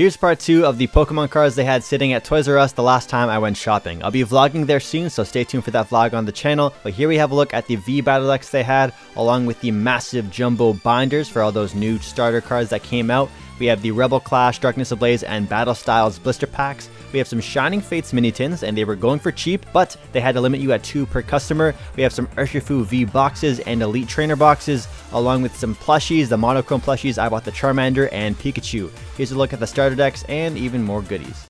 Here's part 2 of the Pokemon cards they had sitting at Toys R Us the last time I went shopping. I'll be vlogging there soon, so stay tuned for that vlog on the channel. But here we have a look at the V Battle Decks they had, along with the massive jumbo binders for all those new starter cards that came out. We have the Rebel Clash, Darkness Ablaze, and Battle Styles blister packs. We have some Shining Fates mini tins, and they were going for cheap, but they had to limit you at two per customer. We have some Urshifu V boxes and Elite Trainer boxes, along with some plushies, the monochrome plushies. I bought the Charmander and Pikachu. Here's a look at the starter decks and even more goodies.